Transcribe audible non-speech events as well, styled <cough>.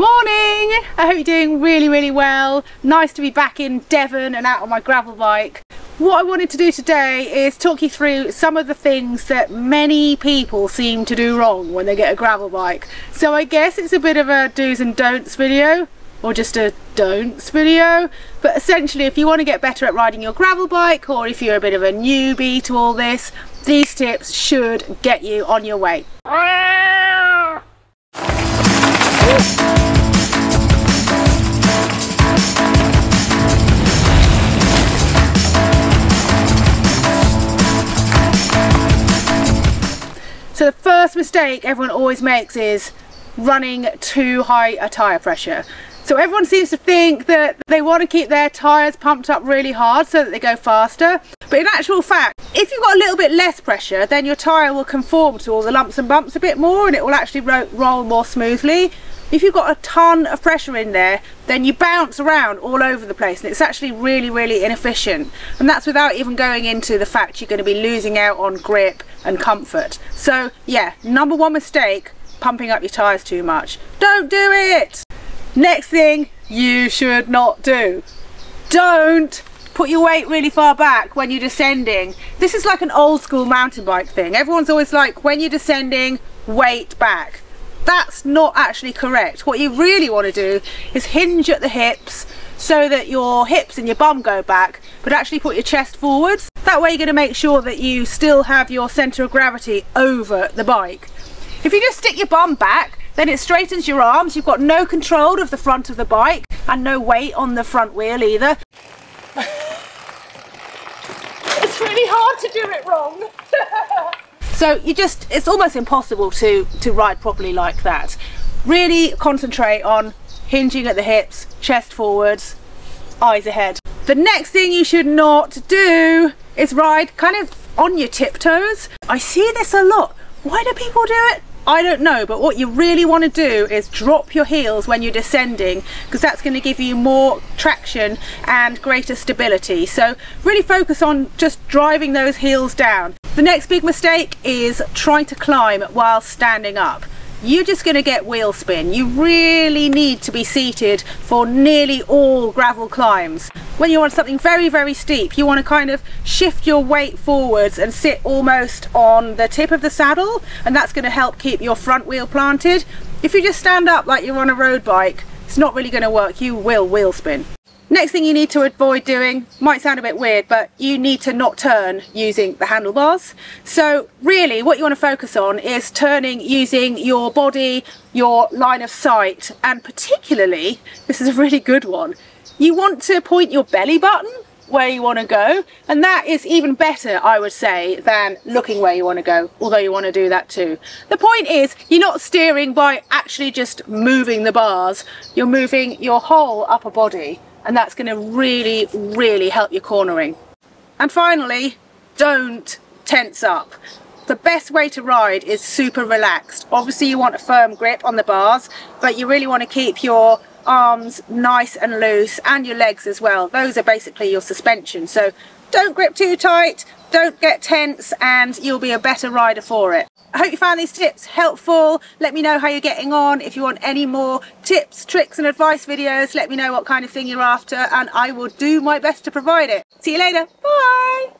Morning! I hope you're doing really, really well. Nice to be back in Devon and out on my gravel bike. What I wanted to do today is talk you through some of the things that many people seem to do wrong when they get a gravel bike. So I guess it's a bit of a do's and don'ts video or just a don'ts video but essentially if you want to get better at riding your gravel bike or if you're a bit of a newbie to all this these tips should get you on your way. So the first mistake everyone always makes is running too high a tyre pressure. So everyone seems to think that they want to keep their tyres pumped up really hard so that they go faster. But in actual fact, if you've got a little bit less pressure, then your tyre will conform to all the lumps and bumps a bit more and it will actually ro roll more smoothly. If you've got a ton of pressure in there, then you bounce around all over the place and it's actually really, really inefficient. And that's without even going into the fact you're going to be losing out on grip and comfort. So yeah, number one mistake, pumping up your tyres too much. Don't do it! Next thing you should not do. Don't put your weight really far back when you're descending. This is like an old school mountain bike thing. Everyone's always like, when you're descending, weight back. That's not actually correct. What you really want to do is hinge at the hips so that your hips and your bum go back, but actually put your chest forwards. That way you're going to make sure that you still have your centre of gravity over the bike. If you just stick your bum back, then it straightens your arms. You've got no control of the front of the bike and no weight on the front wheel either. <laughs> it's really hard to do it wrong. <laughs> so you just, it's almost impossible to, to ride properly like that. Really concentrate on hinging at the hips, chest forwards, eyes ahead. The next thing you should not do is ride kind of on your tiptoes. I see this a lot. Why do people do it? I don't know, but what you really want to do is drop your heels when you're descending because that's going to give you more traction and greater stability. So really focus on just driving those heels down. The next big mistake is trying to climb while standing up you're just going to get wheel spin. You really need to be seated for nearly all gravel climbs. When you're on something very, very steep, you want to kind of shift your weight forwards and sit almost on the tip of the saddle, and that's going to help keep your front wheel planted. If you just stand up like you're on a road bike, it's not really going to work. You will wheel spin. Next thing you need to avoid doing, might sound a bit weird, but you need to not turn using the handlebars. So really what you want to focus on is turning using your body, your line of sight, and particularly, this is a really good one, you want to point your belly button where you want to go and that is even better I would say than looking where you want to go although you want to do that too the point is you're not steering by actually just moving the bars you're moving your whole upper body and that's going to really, really help your cornering. And finally, don't tense up. The best way to ride is super relaxed. Obviously you want a firm grip on the bars, but you really want to keep your arms nice and loose and your legs as well. Those are basically your suspension. So don't grip too tight, don't get tense and you'll be a better rider for it. I hope you found these tips helpful. Let me know how you're getting on. If you want any more tips, tricks and advice videos, let me know what kind of thing you're after and I will do my best to provide it. See you later. Bye.